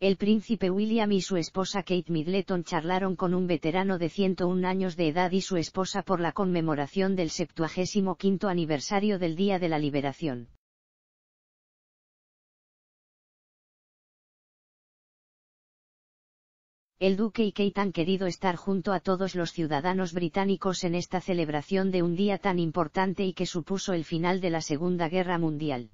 El príncipe William y su esposa Kate Middleton charlaron con un veterano de 101 años de edad y su esposa por la conmemoración del 75 aniversario del Día de la Liberación. El duque y Kate han querido estar junto a todos los ciudadanos británicos en esta celebración de un día tan importante y que supuso el final de la Segunda Guerra Mundial.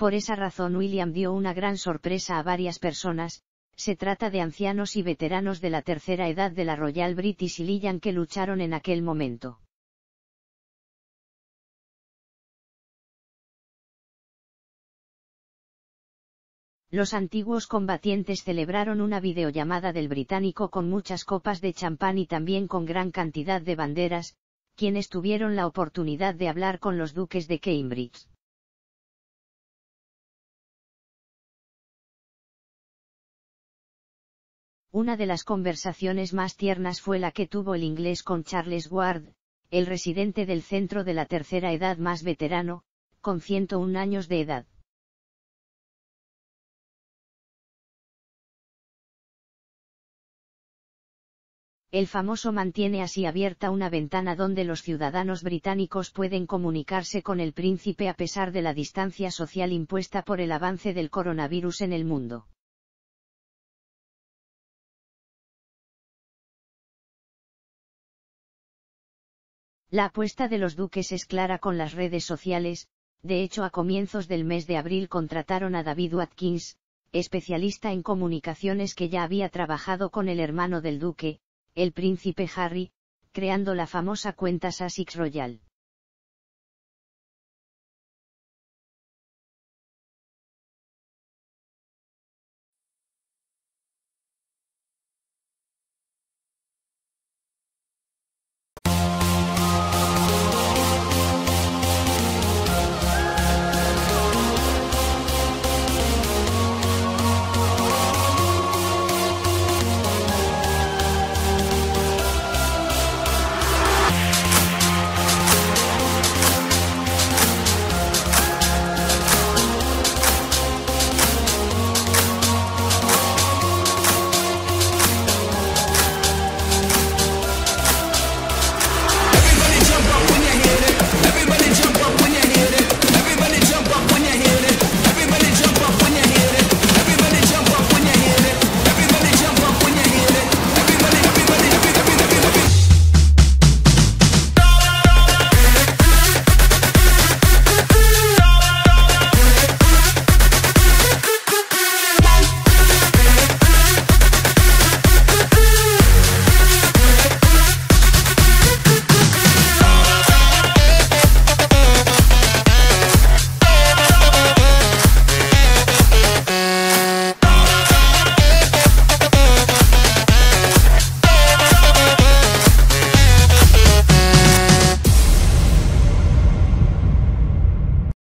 Por esa razón William dio una gran sorpresa a varias personas, se trata de ancianos y veteranos de la tercera edad de la Royal British Lillian que lucharon en aquel momento. Los antiguos combatientes celebraron una videollamada del británico con muchas copas de champán y también con gran cantidad de banderas, quienes tuvieron la oportunidad de hablar con los duques de Cambridge. Una de las conversaciones más tiernas fue la que tuvo el inglés con Charles Ward, el residente del centro de la tercera edad más veterano, con 101 años de edad. El famoso mantiene así abierta una ventana donde los ciudadanos británicos pueden comunicarse con el príncipe a pesar de la distancia social impuesta por el avance del coronavirus en el mundo. La apuesta de los duques es clara con las redes sociales, de hecho a comienzos del mes de abril contrataron a David Watkins, especialista en comunicaciones que ya había trabajado con el hermano del duque, el príncipe Harry, creando la famosa cuenta Sussex Royal.